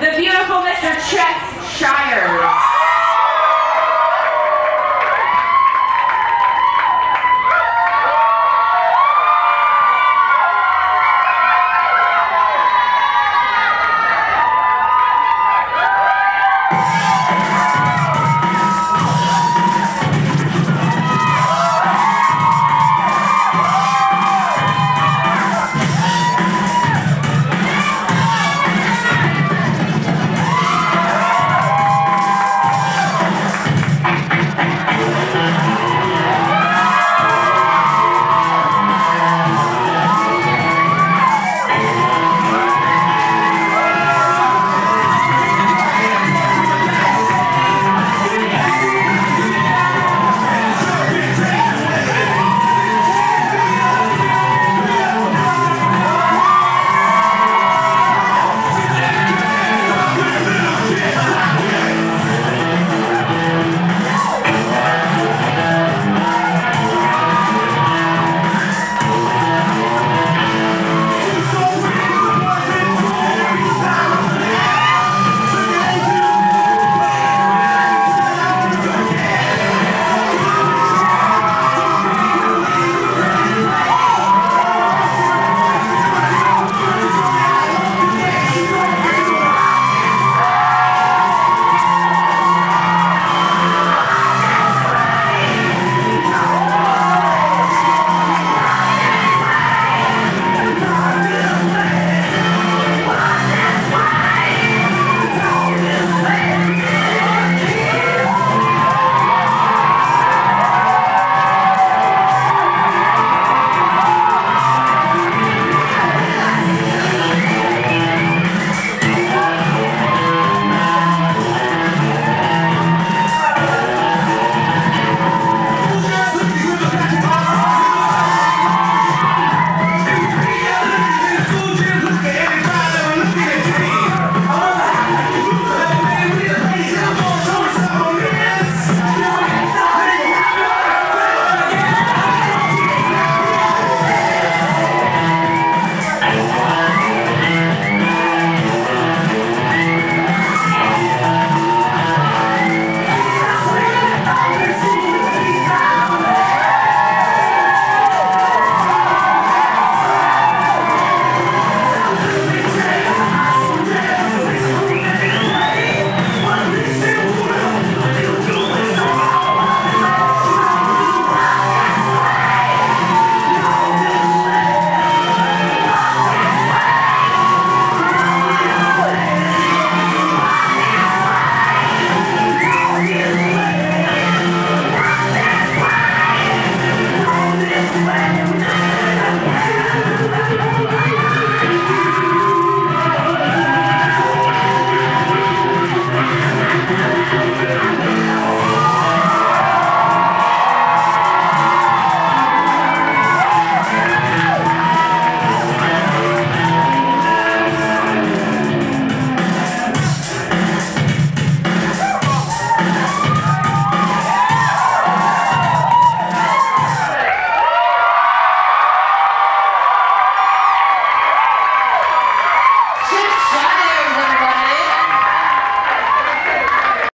the beautiful Mr. Chess Shires.